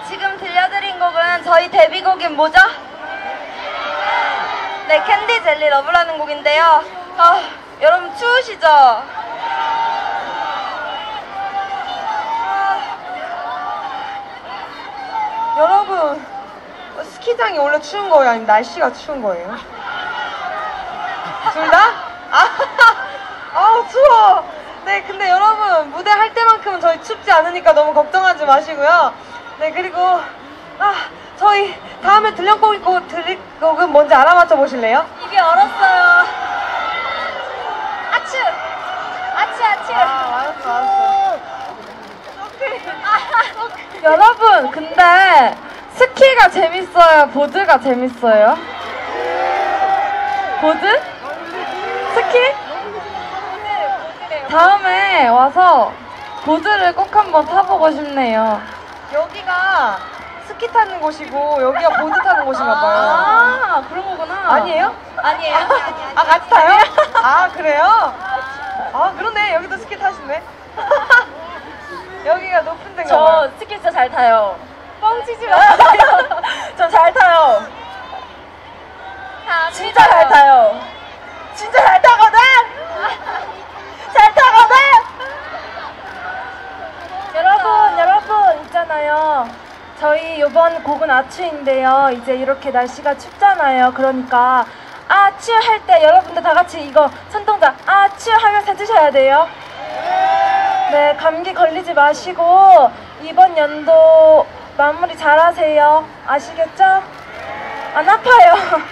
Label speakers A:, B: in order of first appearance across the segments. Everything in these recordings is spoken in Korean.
A: 네, 지금 들려드린 곡은 저희 데뷔곡인 뭐죠? 네, Candy Jelly Love라는 곡인데요. 아, 여러분 추우시죠?
B: 여러분 어, 스키장이 원래 추운 거예요? 아니면 날씨가 추운 거예요? 둘 다? 아, 아우 추워. 네, 근데 여러분 무대 할 때만큼은 저희 춥지 않으니까 너무 걱정하지 마시고요. 네, 그리고 아 저희 다음에 들려곡 곡 드릴 곡은 뭔지 알아맞혀 보실래요?
A: 입이 얼었어요. 아츠! 아츠, 아츠!
B: 알았어, 알았어.
C: 여러분, 근데 스키가 재밌어요? 보드가 재밌어요? 보드? 스키? 다음에 와서 보드를 꼭 한번 타보고 싶네요.
B: 여기가 스키 타는 곳이고 여기가 보드 타는 곳인가 봐요.
C: 아, 그런 거구나.
B: 아니에요?
A: 아니에요. 아니, 아니, 아니.
B: 아 같이 타요? 아 그래요? 아 그러네 여기도 스키 타시네 여기가 높은 데인가
C: 저
B: 봐요
C: 스키 진짜 잘 타요. 뻥치지 마세요. 저 잘 타요.
A: 다
C: 진짜 잘 타요. 진짜 잘 타거든? 잘 타거든? 여러분, 여러분, 있잖아요. 저희 이번 곡은 아추인데요. 이제 이렇게 날씨가 춥잖아요. 그러니까 아추 할 때 여러분들 다 같이 이거 손동작 아추 하면서 해주셔야 돼요. 네, 감기 걸리지 마시고 이번 연도 마무리 잘하세요. 아시겠죠? 안 아파요.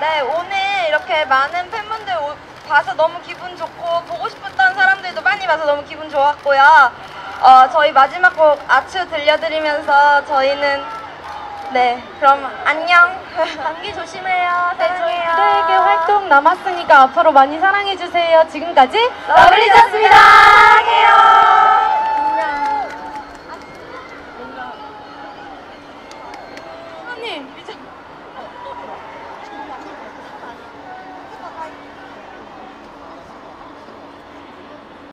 A: 네, 오늘 이렇게 많은 팬분들 오- 봐서 너무 기분 좋고 보고 싶었던 사람들도 많이 봐서 너무 기분 좋았고요. 어, 저희 마지막 곡 아츠 들려드리면서 저희는 네, 그럼 안녕. 감기 조심해요. 사랑해요.
C: 무대에게 활동 남았으니까 앞으로 많이 사랑해주세요. 지금까지
A: 러블리즈였습니다. 사랑해요.
C: 언니, 이제